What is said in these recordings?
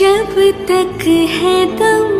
जब तक है दम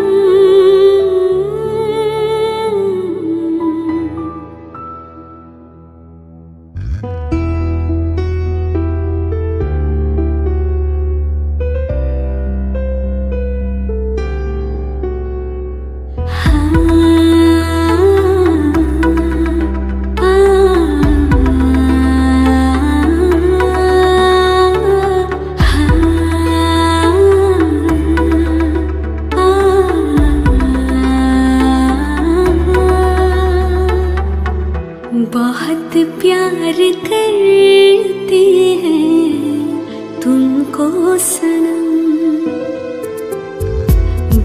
बहुत प्यार करते हैं तुमको सनम।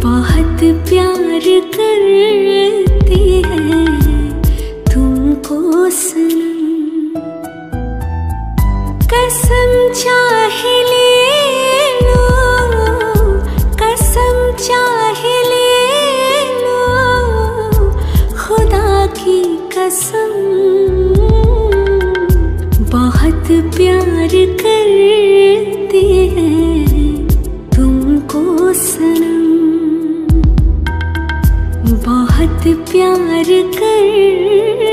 बहुत प्यार करते हैं तुमको सनम। कसम चाहे ले कसम खुदा की कसम बहुत प्यार करते हैं तुमको सनम। बहुत प्यार करते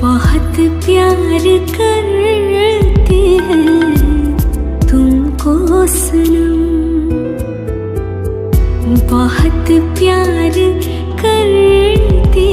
बहुत प्यार करते सनम बहुत प्यार करती